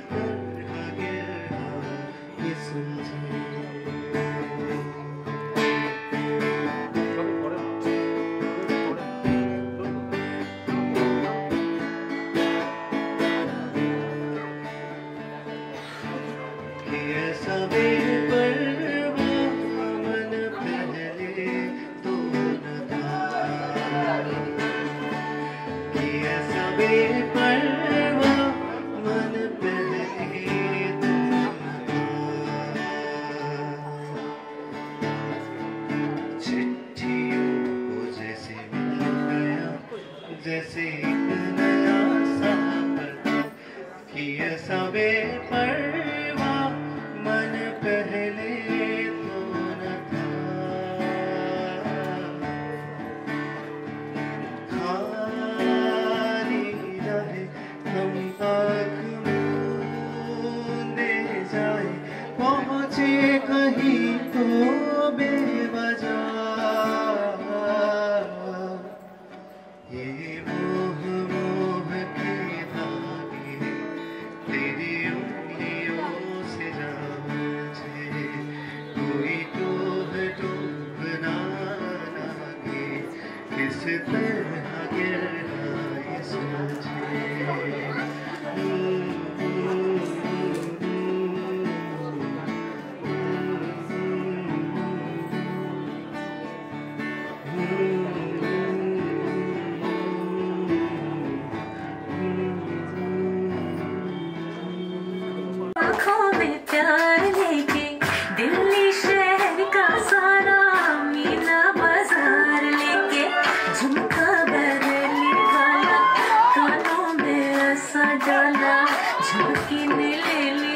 good. ऐसा डाला झुमकी ने ले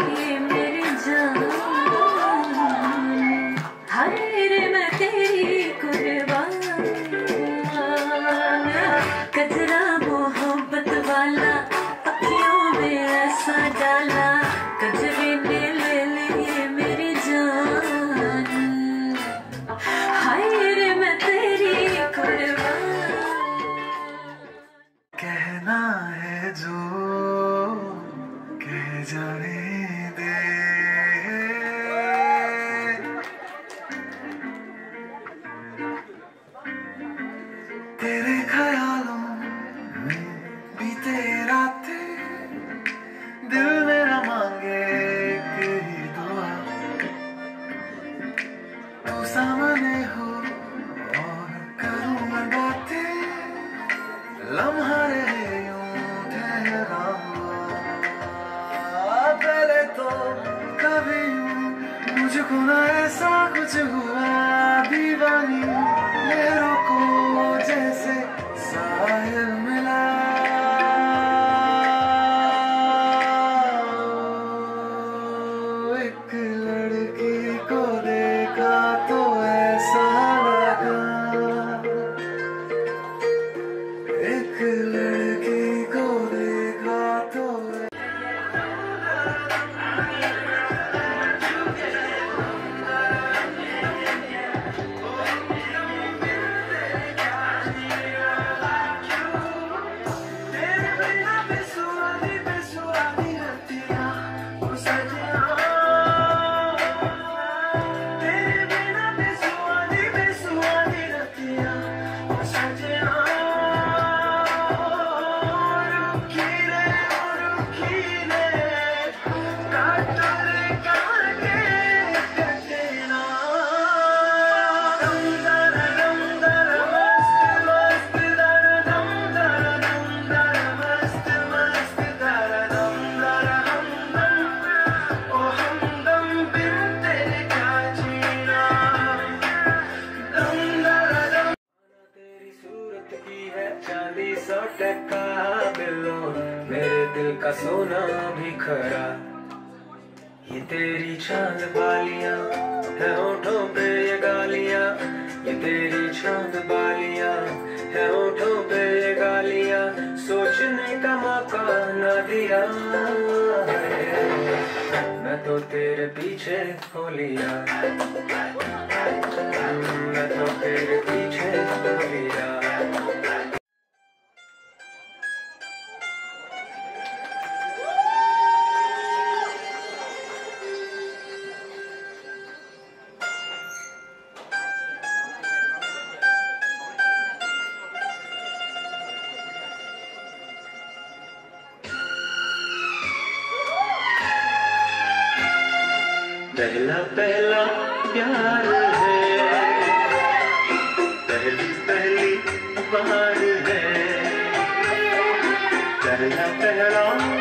सोना भी खरा। ये तेरी चाँद बालियाँ है होठों पे ये गालियाँ। ये तेरी चाँद बालियाँ है होठों पे ये गालियाँ। सोचने का मौका न दिया मैं तो तेरे पीछे हो लिया। मैं तो तेरे पीछे हो लिया। पहला पहला प्यार है। पहली पहली बार है। पहला पहला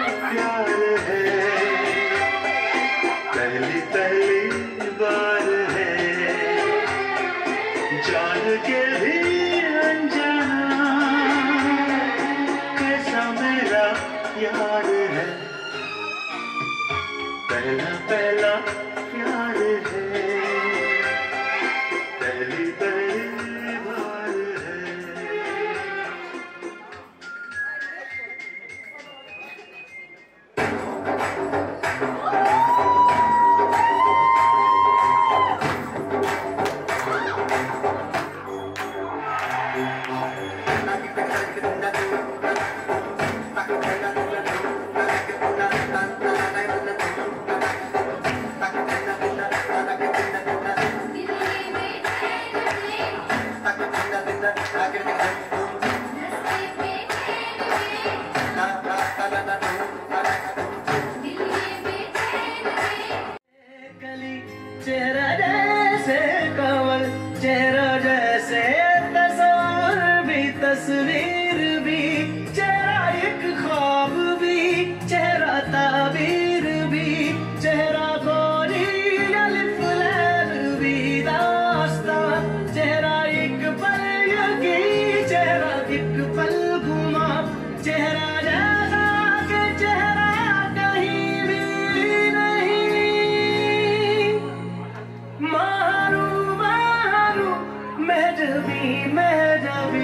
मेहजबी मेहजबी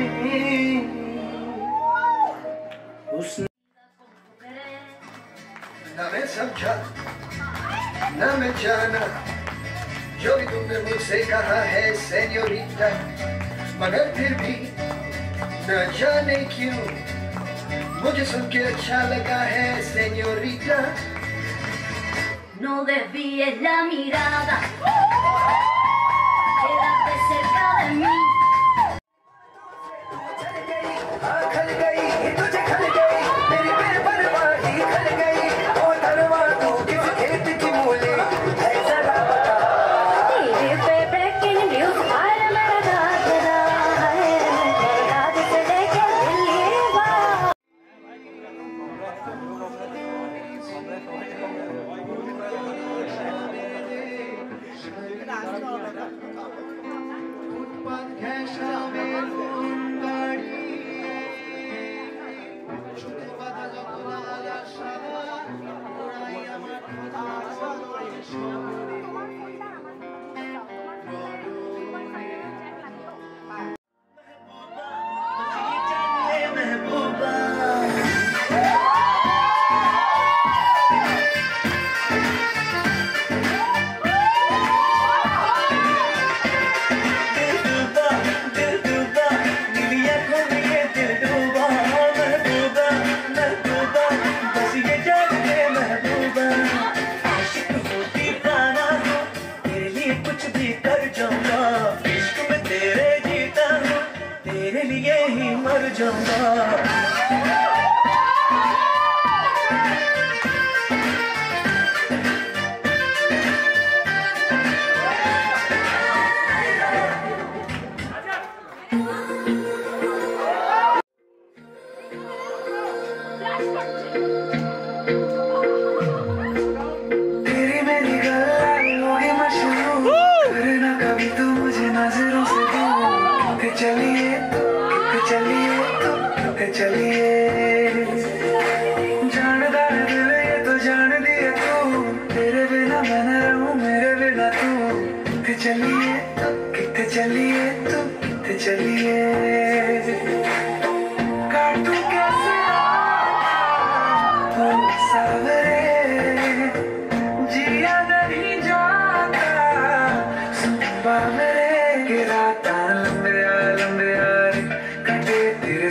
समझा, न मैं जाना। जो भी तुमने मुझसे कहा है सेन्योरिटा मगर फिर भी न जाने क्यों, मुझे सुन के अच्छा लगा है सेन्योरिटा No desvíes la mirada. Better brother me.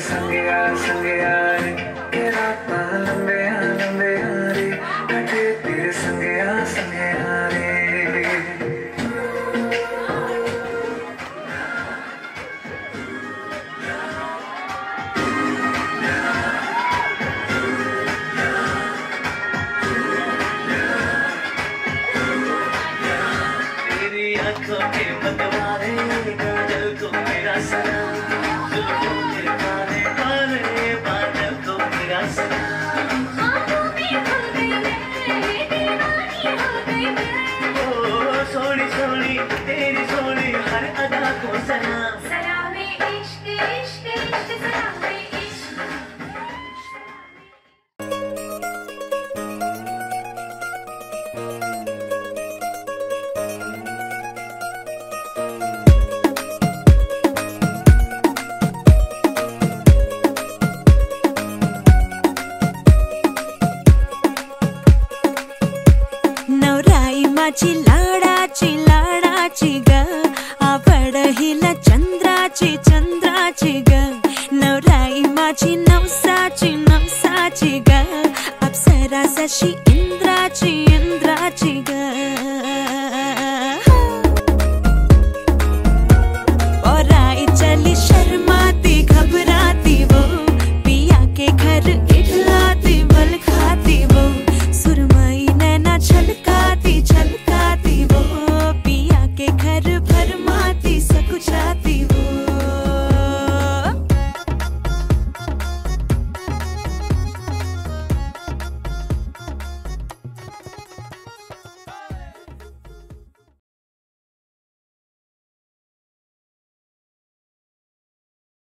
संगे संगया संगे आ रे के रात लंबे लंबे आ कटे तेरे संगे आ रे तेरी आँखों के मतवारे दिल को मेरा सना। ही là चंद्राची चंद्राची ग नवराई माझी नवसाची नवसाची ग अप्सरासाशी